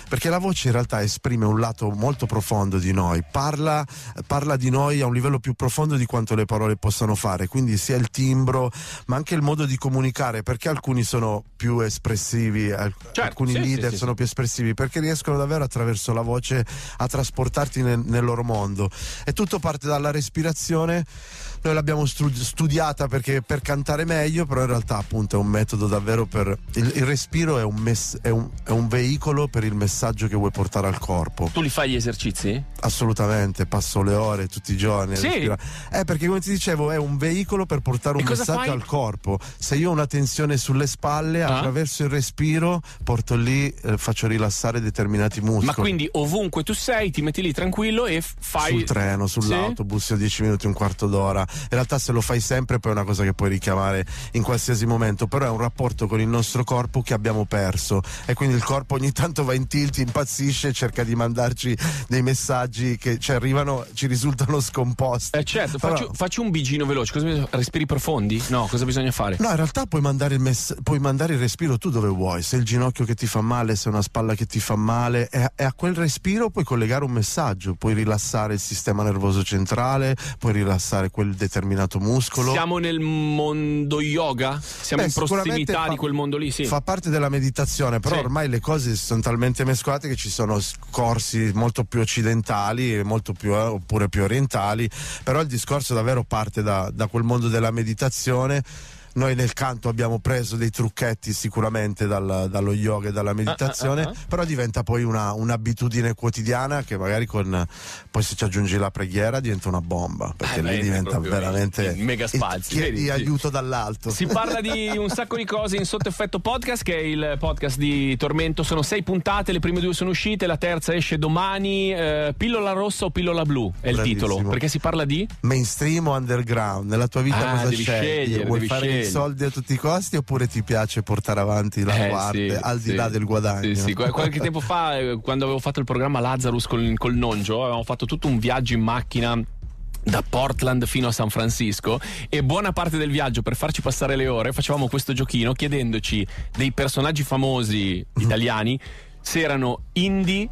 perché la voce in realtà esprime un lato molto profondo di noi, parla, parla di noi a un livello più profondo di quanto le parole possano fare, quindi sia il timbro ma anche il modo di comunicare, perché alcuni sono più espressivi, al- alcuni Certo, sì, leader sì, sì, sono più espressivi, perché riescono davvero attraverso la voce a trasportarti nel, nel loro mondo. E tutto parte dalla respirazione, noi l'abbiamo stru- studiata perché per cantare meglio, però in realtà appunto è un metodo davvero per... Il, il respiro è un, mess- è un- è un veicolo per il messaggio che vuoi portare al corpo. Tu li fai gli esercizi? Assolutamente, passo le ore tutti i giorni. a Sì. respirare. Eh, perché come ti dicevo, è un veicolo per portare un E messaggio al corpo. Se io ho una tensione sulle spalle, Ah. attraverso il respiro, porto lì, eh, faccio rilassare determinati muscoli. Ma quindi ovunque tu sei, ti metti lì tranquillo e fai. sul treno, sull'autobus, 10 minuti, un quarto d'ora. In realtà se lo fai sempre poi è una cosa che puoi richiamare in qualsiasi momento, però è un rapporto con il nostro corpo che abbiamo perso e quindi il corpo ogni tanto va in tilt, impazzisce cerca di mandarci dei messaggi che ci arrivano, ci risultano scomposti. Eh certo, Però- faccio, faccio un bigino veloce. Cosa respiri profondi? No, cosa bisogna fare? No, in realtà puoi mandare, il mess- puoi mandare il respiro tu dove vuoi, se il ginocchio che ti fa male, se è una spalla che ti fa male, e a, e a quel respiro puoi collegare un messaggio, puoi rilassare il sistema nervoso centrale, puoi rilassare quel determinato muscolo. Siamo nel mondo yoga? Siamo Beh, in prossimità fa- di quel mondo lì, sì. Fa parte della meditazione, però Sì. ormai le cose sono talmente mescolate che ci sono corsi molto più occidentali, e molto più, eh, oppure più orientali, però il discorso davvero parte da, da quel mondo della meditazione. Noi nel canto abbiamo preso dei trucchetti sicuramente dal- dallo yoga e dalla meditazione, ah, ah. però diventa poi una, un'abitudine quotidiana che magari con poi se ci aggiungi la preghiera diventa una bomba, perché Eh, lì beh, diventa veramente il mega spazio, chiedi vedi, aiuto dall'alto. Si parla di un sacco di cose in Sotto Effetto Podcast, che è il podcast di Tormento. Sono sei puntate, le prime due sono uscite, la terza esce domani. Eh, pillola rossa o pillola blu è il Bravissimo. titolo. Perché si parla di? mainstream o underground? Nella tua vita Ah, cosa devi scegli? scegliere, Vuoi devi fare i soldi a tutti i costi oppure ti piace portare avanti la Eh, tua arte al di là del guadagno? Sì, sì. Qual- Qualche tempo fa, eh, quando avevo fatto il programma Lazarus col, col Nonjo, avevamo fatto tutto un viaggio in macchina da Portland fino a San Francisco e buona parte del viaggio per farci passare le ore facevamo questo giochino chiedendoci dei personaggi famosi italiani se erano indie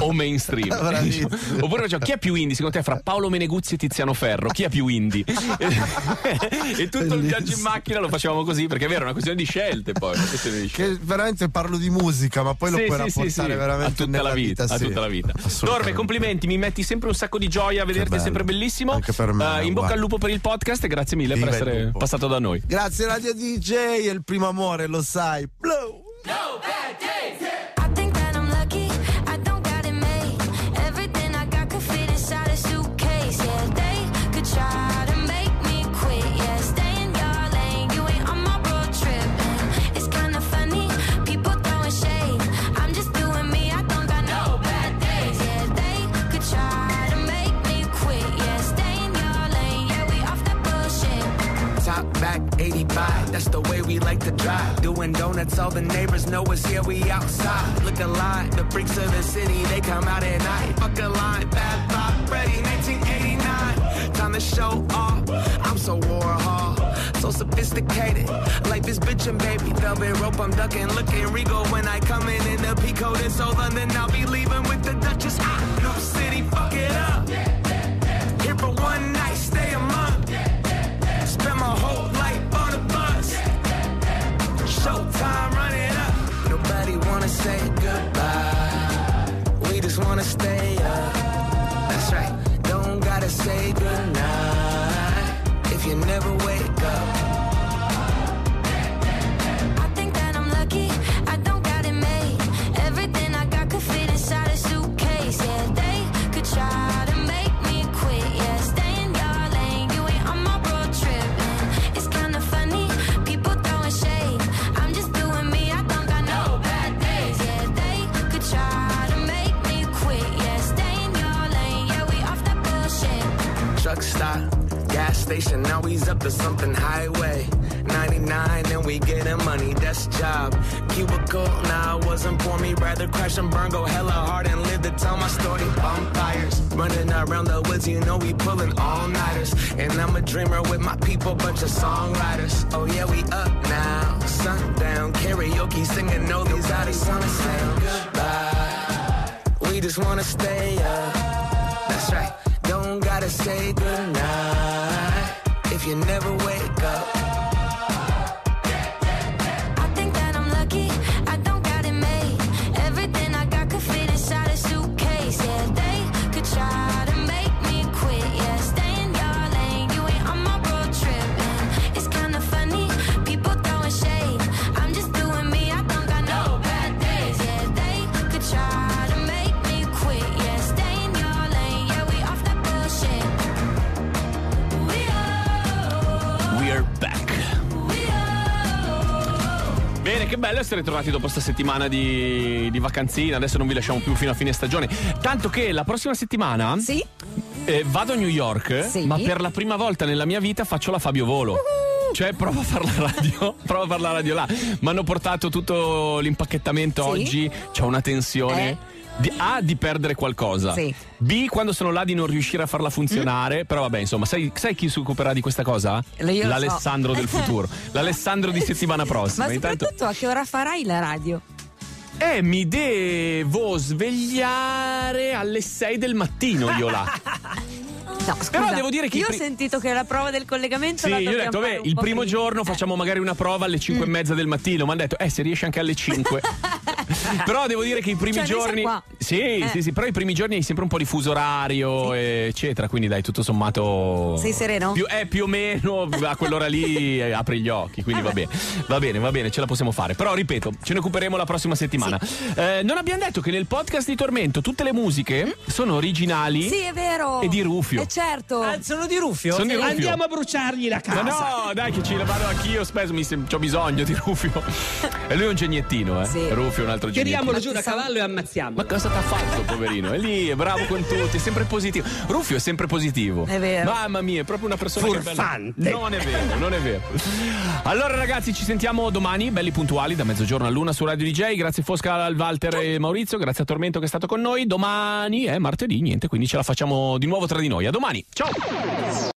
o mainstream (laughs) Bravissimo. oppure facciamo chi è più indie secondo te fra Paolo Meneguzzi e Tiziano Ferro chi è più indie (laughs) e tutto il viaggio in macchina lo facevamo così perché è vero è una questione di scelte poi di scelte. Che veramente parlo di musica, ma poi lo Sì, puoi sì, sì, rapportare sì. veramente a tutta nella la vita, a sì. tutta la vita. Norme, complimenti, mi metti sempre un sacco di gioia a vederti, è sempre bellissimo. Anche per me, Eh, in bocca guarda. al lupo per il podcast e grazie mille Viva per essere passato da noi. Grazie Radio DJ, è il primo amore, lo sai. Blow. I That's the way we like to drive. Doing donuts, all the neighbors know us here, we outside. Look alive, the freaks of the city, they come out at night. Fuck a line, bad vibe, ready, 1989. Time to show off. I'm so Warhol, so sophisticated. Life is bitchin', baby. Velvet rope, I'm ducking, looking regal when I come in in the peacoat in so London. I'll be leaving with the Duchess. Ah, New City, fuck it up. Here to something highway. 99 and we getting money, that's job. Cubicle, nah, wasn't for me. Rather crash and burn, go hella hard and live to tell my story. Bonfires, running around the woods, you know we pulling all nighters. And I'm a dreamer with my people, bunch of songwriters. Oh yeah, we up now. Sundown, karaoke, singing all these artists wanna say goodbye. We just wanna stay up. That's right. Don't gotta say goodnight you never wake up. Che bello essere tornati dopo questa settimana di, di vacanzina. Adesso non vi lasciamo più fino a fine stagione. Tanto che la prossima settimana Sì. eh, vado a New York, Sì. ma per la prima volta nella mia vita faccio la Fabio Volo. Cioè, provo a fare la radio, (laughs) provo a fare la radio là. Mi hanno portato tutto l'impacchettamento Sì. oggi. C'è una tensione. Eh. Di, A di perdere qualcosa. Sì. B quando sono là di non riuscire a farla funzionare. Però vabbè, insomma, sai, sai chi si occuperà di questa cosa? Io lo so. L'Alessandro del (laughs) futuro. L'Alessandro di settimana prossima. Ma Intanto- soprattutto a che ora farai la radio? eh, mi devo svegliare alle 6 del mattino io là. (laughs) No, scusa. Però devo dire che Io ho pri- sentito che la prova del collegamento Sì, io ho detto, beh, il primo prima. giorno facciamo magari una prova alle 5 e mezza del mattino. Mi hanno detto, eh, se riesce anche alle 5. (laughs) però devo dire che i primi Cioè, giorni. Sì, Eh. sì, sì, però i primi giorni hai sempre un po' di fuso orario, eccetera. Quindi dai, tutto sommato. Sei sereno? Più, eh, più o meno a quell'ora lì eh, apri gli occhi. Quindi va bene. Va bene, va bene, ce la possiamo fare. Però ripeto, ce ne occuperemo la prossima settimana. Eh, non abbiamo detto che nel podcast di Tormento tutte le musiche sono originali. Mm? Sì, è vero. E di Rufio. Eh certo. Ah, sono di Rufio? Sono di Rufio. Andiamo a bruciargli la casa. Ma no, dai, che ci vado anch'io spesso, mi sem- c'ho bisogno di Rufio. (laughs) E lui è un gegnettino, eh? Sì. Rufio è un altro Tiriamolo gegnettino. giù da cavallo e ammazziamo. Ma cosa t'ha fatto, poverino? È lì, è bravo con tutti, è sempre positivo. Rufio è sempre positivo. È vero. Mamma mia, è proprio una persona che è bella. Furfante. Non è vero, non è vero. Allora, ragazzi, ci sentiamo domani, belli puntuali, da mezzogiorno all'una su Radio DJ. Grazie Fosca al Walter e Maurizio, grazie a Tormento che è stato con noi. Domani è martedì, niente, quindi ce la facciamo di nuovo tra di noi. A domani. Ciao!